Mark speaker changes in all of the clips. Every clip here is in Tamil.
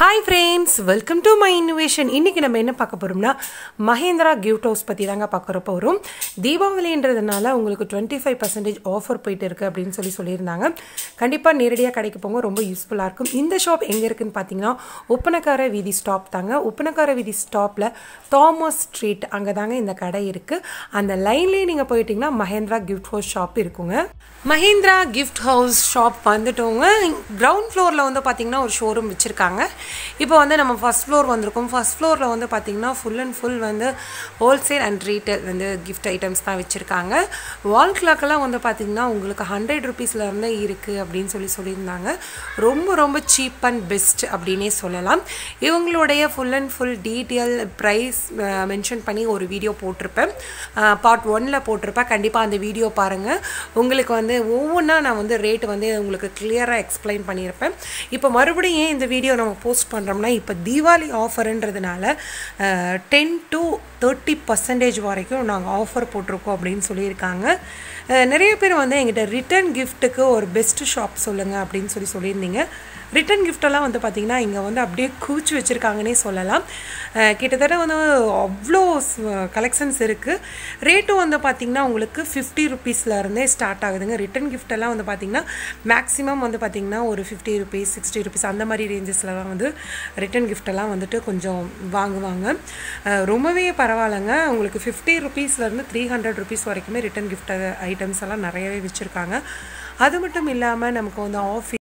Speaker 1: Hi friends welcome to my innovation இன்றைக்கி நம்ம என்ன பார்க்க போகிறோம்னா மஹேந்திரா கிஃப்ட் ஹவுஸ் பற்றி தாங்க பார்க்குற போகிறோம் தீபாவளின்றதுனால உங்களுக்கு டுவெண்ட்டி ஃபைவ் பர்சன்டேஜ் ஆஃபர் போயிட்டு இருக்குது அப்படின்னு சொல்லி சொல்லியிருந்தாங்க. கண்டிப்பாக நேரடியாக கடைக்கு போங்க. ரொம்ப யூஸ்ஃபுல்லாக இருக்கும். இந்த ஷாப் எங்கே இருக்குன்னு பார்த்தீங்கன்னா உப்பனக்கார வீதி ஸ்டாப் தாங்க. உப்பனக்கார வீதி ஸ்டாப்பில் தாமஸ் ஸ்ட்ரீட் அங்கே தாங்க இந்த கடை இருக்குது அந்த லைன்லேயே நீங்கள் போயிட்டீங்கன்னா மஹேந்திரா கிஃப்ட் ஹவுஸ் ஷாப் இருக்குங்க. மஹேந்திரா கிஃப்ட் ஹவுஸ் ஷாப் வந்துட்டோங்க. கிரவுண்ட் ஃப்ளோரில் வந்து பார்த்தீங்கன்னா ஒரு ஷோரூம் வச்சுருக்காங்க. இப்போ வந்து நம்ம ஃபஸ்ட் ஃப்ளோர் வந்திருக்கோம். ஃபஸ்ட் ஃப்ளோரில் வந்து பார்த்திங்கன்னா ஃபுல் அண்ட் ஃபுல் வந்து ஹோல்சேல் அண்ட் ரீட்டைல் வந்து கிஃப்ட் ஐட்டம்ஸ் தான் வச்சுருக்காங்க. வால் கிளாக்கெல்லாம் வந்து பார்த்திங்கன்னா உங்களுக்கு ஹண்ட்ரட் ருபீஸ்லேருந்து இருக்குது அப்படின்னு சொல்லி சொல்லியிருந்தாங்க. ரொம்ப ரொம்ப சீப் அண்ட் பெஸ்ட் அப்படின்னே சொல்லலாம். இவங்களுடைய full and full detail price mention பண்ணி ஒரு வீடியோ போட்டிருப்பேன். பார்ட் ஒனில் போட்டிருப்பேன். கண்டிப்பாக அந்த வீடியோ பாருங்கள் உங்களுக்கு வந்து ஒவ்வொன்றா நான் வந்து ரேட் வந்து உங்களுக்கு கிளியராக எக்ஸ்பிளைன் பண்ணியிருப்பேன். இப்போ மறுபடியும் ஏன் இந்த வீடியோ நம்ம போஸ்ட் பண்ணுறோம்னா இப்போ தீபாவளி ஆஃபருன்றதுனால டென் டு தேர்ட்டி பர்சன்டேஜ் வரைக்கும் நாங்கள் ஆஃபர் போட்டிருக்கோம் அப்படின்னு சொல்லியிருக்காங்க. நிறைய பேர் வந்து எங்கிட்ட ரிட்டர்ன் கிஃப்ட்டுக்கு ஒரு பெஸ்ட்டு ஷாப் சொல்லுங்கள் அப்படின்னு சொல்லி சொல்லியிருந்தீங்க. ரிட்டன் கிஃப்டெல்லாம் வந்து பார்த்திங்கன்னா இங்கே வந்து அப்படியே கூச்சி வச்சுருக்காங்கன்னே சொல்லலாம். கிட்டத்தட்ட வந்து அவ்வளோ கலெக்ஷன்ஸ் இருக்குது ரேட்டும் வந்து பார்த்திங்கன்னா உங்களுக்கு ஃபிஃப்டி ருபீஸ்லேருந்தே ஸ்டார்ட் ஆகுதுங்க. ரிட்டன் கிஃப்டெல்லாம் வந்து பார்த்திங்கன்னா மேக்ஸிமம் வந்து பார்த்திங்கன்னா ஒரு ஃபிஃப்டி ருபீஸ் சிக்ஸ்டி ருபீஸ் அந்த மாதிரி ரேஞ்சஸ்லலாம் வந்து ரிட்டன் கிஃப்டெல்லாம் வந்துட்டு கொஞ்சம் வாங்குவாங்க. ரொம்பவே பரவாயில்லைங்க. உங்களுக்கு ஃபிஃப்டி ருபீஸ்லேருந்து த்ரீ ஹண்ட்ரட் ருபீஸ் வரைக்குமே ரிட்டன் கிஃப்ட் ஐட்டம்ஸ் எல்லாம் நிறையவே வச்சுருக்காங்க. அது மட்டும் இல்லாமல் நமக்கு வந்து ஆஃபீஸ்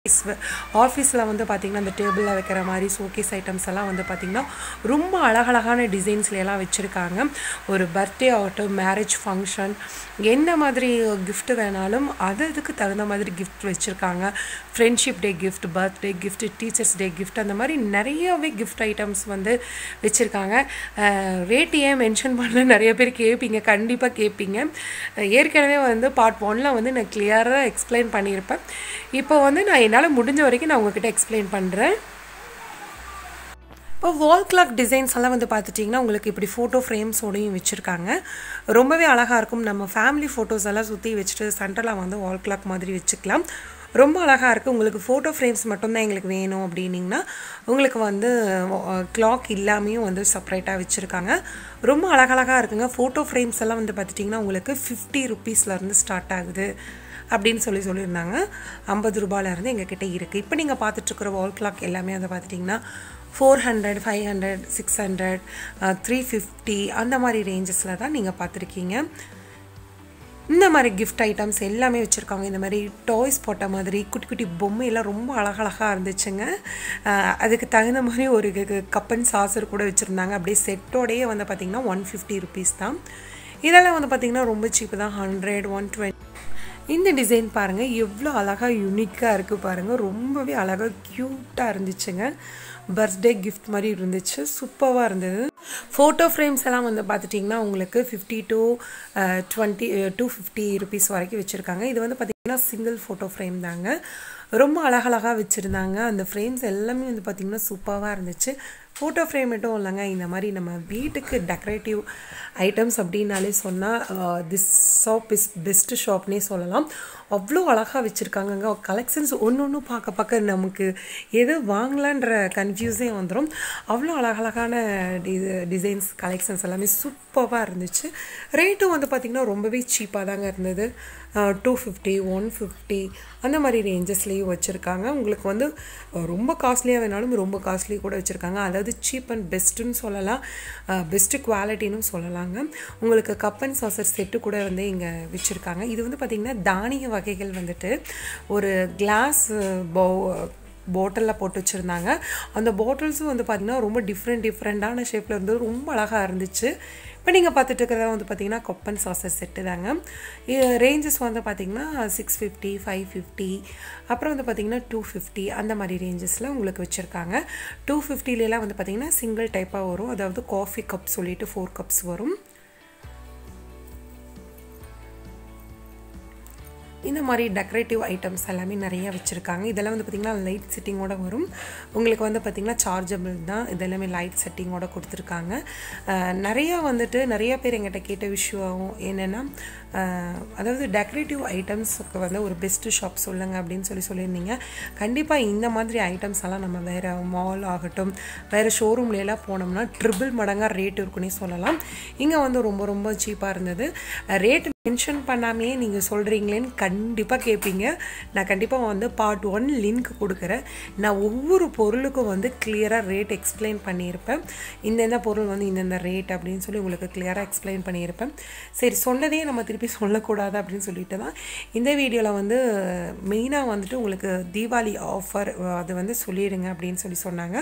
Speaker 1: ஆஃபீஸில் வந்து பார்த்திங்கன்னா அந்த டேபிளில் வைக்கிற மாதிரி ஷோகேஸ் ஐட்டம்ஸ் எல்லாம் வந்து பார்த்திங்கன்னா ரொம்ப அழகழகான டிசைன்ஸ்லாம் வச்சுருக்காங்க. ஒரு பர்த்டே ஆகட்டும் மேரேஜ் ஃபங்க்ஷன் என்ன மாதிரி கிஃப்ட் வேணாலும் அது அதுக்கு தகுந்த மாதிரி கிஃப்ட் வச்சுருக்காங்க. Friendship day gift birthday gift teachers day gift அந்த மாதிரி நிறையவே கிஃப்ட் ஐட்டம்ஸ் வந்து வச்சுருக்காங்க. ரேட் ஏன் மென்ஷன் பண்ண நிறைய பேர் கேட்பீங்க கண்டிப்பாக கேட்பீங்க ஏற்கனவே வந்து பார்ட் ஒனில் வந்து நான் கிளியராக எக்ஸ்பிளைன் பண்ணியிருப்பேன். இப்போ வந்து நான் என்னால் முடிஞ்ச வரைக்கும் நான் உங்ககிட்ட எக்ஸ்பிளைன் பண்ணுறேன் இப்போ வால் கிளாக் டிசைன்ஸ் எல்லாம் வந்து பார்த்துட்டிங்கன்னா உங்களுக்கு இப்படி ஃபோட்டோ ஃப்ரேம்ஸோடையும் வச்சுருக்காங்க. ரொம்பவே அழகாக இருக்கும். நம்ம ஃபேமிலி ஃபோட்டோஸ் எல்லாம் சுற்றி வச்சுட்டு சென்டரில் வந்து வால் கிளாக் மாதிரி வச்சுக்கலாம். ரொம்ப அழகாக இருக்குது உங்களுக்கு ஃபோட்டோ ஃப்ரேம்ஸ் மட்டும்தான் எங்களுக்கு வேணும் அப்படின்னிங்கன்னா உங்களுக்கு வந்து கிளாக் இல்லாமையும் வந்து செப்பரேட்டாக வச்சுருக்காங்க. ரொம்ப அழகழகாக இருக்குங்க. ஃபோட்டோ ஃப்ரேம்ஸ் எல்லாம் வந்து பார்த்துட்டிங்கன்னா உங்களுக்கு ஃபிஃப்டி ருப்பீஸ்லேருந்து ஸ்டார்ட் ஆகுது. அப்படின்னு சொல்லி சொல்லியிருந்தாங்க. ஐம்பது ரூபாயிலேருந்து எங்ககிட்ட இருக்குது இப்போ நீங்கள் பார்த்துட்ருக்குற வால் கிளாக் எல்லாமே வந்து பார்த்துட்டிங்கன்னா four hundred five hundred six hundred three fifty அந்த மாதிரி ரேஞ்சஸில் தான் நீங்கள் பார்த்துருக்கீங்க. இந்த மாதிரி கிஃப்ட் ஐட்டம்ஸ் எல்லாமே வச்சுருக்காங்க இந்த மாதிரி டாய்ஸ் போட்ட மாதிரி குட்டி குட்டி பொம்மையெல்லாம் ரொம்ப அழகழகாக இருந்துச்சுங்க. அதுக்கு தகுந்த மாதிரி ஒரு கப்பன் சாசர் கூட வச்சுருந்தாங்க. அப்படியே செட்டோடையே வந்து பார்த்திங்கன்னா ஒன் ஃபிஃப்டி ருபீஸ் தான். இதெல்லாம் வந்து பார்த்திங்கன்னா ரொம்ப சீப்பு தான். ஹண்ட்ரட் ஒன் டுவெண்ட்டி இந்த டிசைன் பாருங்கள் எவ்வளோ அழகாக யூனிக்காக இருக்குது பாருங்கள் ரொம்பவே அழகாக க்யூட்டாக இருந்துச்சுங்க. பர்த்டே கிஃப்ட் மாதிரி இருந்துச்சு. சூப்பராக இருந்தது. ஃபோட்டோ ஃப்ரேம்ஸ் எல்லாம் வந்து பார்த்துட்டிங்கன்னா உங்களுக்கு fifty to twenty two fifty rupees வரைக்கும் வச்சுருக்காங்க. இது வந்து பார்த்திங்கன்னா சிங்கிள் ஃபோட்டோ ஃப்ரேம் தாங்க. ரொம்ப அழகழகாக வச்சுருந்தாங்க. அந்த ஃப்ரேம்ஸ் எல்லாமே வந்து பார்த்திங்கன்னா சூப்பராக இருந்துச்சு. ஃபோட்டோ ஃப்ரேம் மட்டும் இல்லைங்க. இந்த மாதிரி நம்ம வீட்டுக்கு டெக்கரேட்டிவ் ஐட்டம்ஸ் அப்படின்னாலே சொன்னால் திஸ் ஷாப் இஸ் பெஸ்ட்டு ஷாப்னே சொல்லலாம். அவ்வளோ அழகாக வச்சுருக்காங்கங்க. கலெக்ஷன்ஸ் ஒன்று ஒன்று பார்க்க பார்க்க நமக்கு எது வாங்கலான்ற கன்ஃபியூஸே வந்துடும் அவ்வளோ அழகழகான டி டிசைன்ஸ் கலெக்ஷன்ஸ் எல்லாமே சூப்பராக இருந்துச்சு. ரேட்டும் வந்து பார்த்திங்கன்னா ரொம்பவே சீப்பாக தாங்க இருந்தது. டூ ஃபிஃப்டி ஒன் ஃபிஃப்டி அந்த மாதிரி ரேஞ்சஸ்லேயும் வச்சுருக்காங்க. உங்களுக்கு வந்து uh, ரொம்ப காஸ்ட்லியாக வேணாலும் ரொம்ப காஸ்ட்லி கூட வச்சுருக்காங்க. அதாவது சீப் அண்ட் பெஸ்ட்டுன்னு சொல்லலாம். பெஸ்ட்டு குவாலிட்டின்னு சொல்லலாங்க. உங்களுக்கு கப் அண்ட் சாசர் செட்டு கூட வந்து இங்கே வச்சுருக்காங்க. இது வந்து பார்த்திங்கன்னா தானிய வகைகள் வந்துட்டு ஒரு கிளாஸ் போ பாட்டிலில் போட்டு வச்சுருந்தாங்க. அந்த பாட்டில்ஸும் வந்து பார்த்திங்கன்னா ரொம்ப டிஃப்ரெண்ட் டிஃப்ரெண்ட்டான ஷேப்பில் இருந்தது ரொம்ப அழகாக இருந்துச்சு. இப்போ நீங்கள் பார்த்துட்டு இருக்கிறத வந்து பார்த்தீங்கன்னா கொப்பன் சாசஸ் செட்டு தாங்க. ரேஞ்சஸ் வந்து பார்த்திங்கன்னா சிக்ஸ் ஃபிஃப்டி ஃபைவ் ஃபிஃப்டி அப்புறம் வந்து பார்த்திங்கன்னா டூ ஃபிஃப்டி அந்த மாதிரி ரேஞ்சஸில் உங்களுக்கு வச்சுருக்காங்க. டூ ஃபிஃப்டிலலாம் வந்து பார்த்திங்கன்னா சிங்கிள் டைப்பாக வரும். அதாவது காஃபி கப் சொல்லிட்டு ஃபோர் கப்ஸ் வரும். இந்த மாதிரி டெக்கரேட்டிவ் ஐட்டம்ஸ் எல்லாமே நிறைய வச்சுருக்காங்க. இதெல்லாம் வந்து பார்த்திங்கன்னா லைட் செட்டிங்கோட வரும். உங்களுக்கு வந்து பார்த்திங்கன்னா சார்ஜபிள் தான். இதெல்லாமே லைட் செட்டிங்கோட கொடுத்துருக்காங்க. நிறையா வந்துட்டு நிறைய பேர் எங்கிட்ட கேட்ட விஷயம் என்னென்னா அதாவது டெக்கரேட்டிவ் ஐட்டம்ஸுக்கு வந்து ஒரு பெஸ்ட்டு ஷாப் சொல்லுங்கள் அப்படின்னு சொல்லி சொல்லியிருந்தீங்க. கண்டிப்பாக இந்த மாதிரி ஐட்டம்ஸ் எல்லாம் நம்ம வேறு மால் ஆகட்டும் வேறு ஷோரூம்லாம் போனோம்னா ட்ரிபிள் மடங்காக ரேட் இருக்குன்னே சொல்லலாம். இங்கே வந்து ரொம்ப ரொம்ப சீப்பாக இருந்தது. ரேட் மென்ஷன் பண்ணாமையே நீங்கள் சொல்கிறீங்களேன்னு கண்டிப்பாக கேட்பீங்க நான் கண்டிப்பாக வந்து பார்ட் ஒன் லிங்க் கொடுக்குறேன். நான் ஒவ்வொரு பொருளுக்கும் வந்து கிளியராக ரேட் எக்ஸ்பிளைன் பண்ணியிருப்பேன். இந்தந்த பொருள் வந்து இந்தந்த ரேட் அப்படின்னு சொல்லி உங்களுக்கு கிளியராக எக்ஸ்பிளைன் பண்ணியிருப்பேன். சரி சொன்னதே நம்ம திருப்பி சொல்லக்கூடாது அப்படின்னு சொல்லிட்டு தான். இந்த வீடியோவில் வந்து மெயினாக வந்துட்டு உங்களுக்கு தீபாவளி ஆஃபர் அது வந்து சொல்லிடுங்க அப்படின்னு சொல்லி சொன்னாங்க.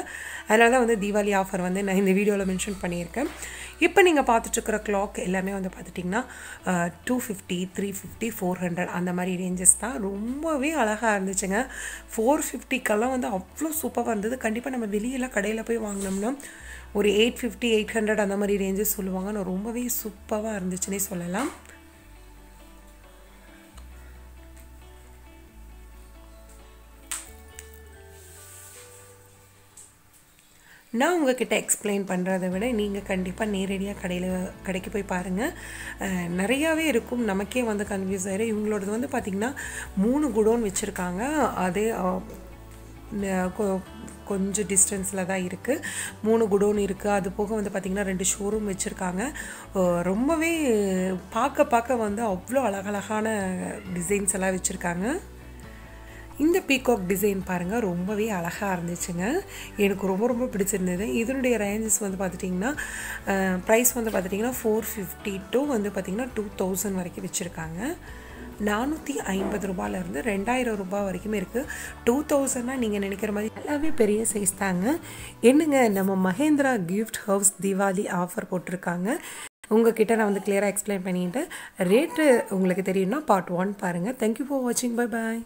Speaker 1: அதனால தான் வந்து தீபாவளி ஆஃபர் வந்து நான் இந்த வீடியோவில் மென்ஷன் பண்ணியிருக்கேன். இப்போ நீங்கள் பார்த்துட்ருக்கிற கிளாக் எல்லாமே வந்து பார்த்துட்டிங்கன்னா two fifty three fifty four hundred அந்த மாதிரி ரேஞ்சஸ் தான். ரொம்பவே அழகாக இருந்துச்சுங்க. ஃபோர் ஃபிஃப்டிக்கெல்லாம் வந்து அவ்வளோ சூப்பராக இருந்தது. கண்டிப்பாக நம்ம வெளியெல்லாம் கடையில் போய் வாங்கினோம்னா ஒரு எயிட் ஃபிஃப்டி எயிட் ஹண்ட்ரட் அந்த மாதிரி ரேஞ்சஸ் சொல்லுவாங்க. நான் ரொம்பவே சூப்பராக இருந்துச்சுன்னே சொல்லலாம். நான் உங்ககிட்ட எக்ஸ்பிளைன் பண்ணுறதை விட நீங்கள் கண்டிப்பாக நேரடியாக கடையில் கடைக்கு போய் பாருங்கள் நிறையாவே இருக்கும். நமக்கே வந்து கன்ஃபியூஸ் ஆகிடும் இவங்களோடது வந்து பார்த்திங்கன்னா மூணு குடோன் வச்சுருக்காங்க. அதே கொஞ்சம் டிஸ்டன்ஸில் தான் இருக்குது மூணு குடோன் இருக்குது அது போக வந்து பார்த்திங்கன்னா ரெண்டு ஷோரூம் வச்சுருக்காங்க. ரொம்பவே பார்க்க பார்க்க வந்து அவ்வளோ அழகழகான டிசைன்ஸ் எல்லாம் வச்சுருக்காங்க. இந்த பீகாக் டிசைன் பாருங்கள் ரொம்பவே அழகாக இருந்துச்சுங்க. எனக்கு ரொம்ப ரொம்ப பிடிச்சிருந்தது. இதனுடைய ரேஞ்சஸ் வந்து பார்த்துட்டிங்கன்னா ப்ரைஸ் வந்து பார்த்துட்டிங்கன்னா ஃபோர் ஃபிஃப்டி டூ வந்து பார்த்திங்கன்னா டூ தௌசண்ட் வரைக்கும் வச்சுருக்காங்க. நானூற்றி ஐம்பது ரூபாயிலேருந்து ரெண்டாயிரம் ரூபாய் வரைக்குமே இருக்குது டூ தௌசண்ட்னா நீங்கள் நினைக்கிற மாதிரி எல்லாமே பெரிய சைஸ் தாங்க. என்னங்க நம்ம Mahendra gift house Deepavali offer போட்டிருக்காங்க. உங்ககிட்ட நான் வந்து கிளியராக எக்ஸ்பிளைன் பண்ணிட்டு ரேட்டு உங்களுக்கு தெரியும்னா பார்ட் ஒன் பாருங்கள் தேங்க்யூ ஃபார் வாட்சிங் பை பாய்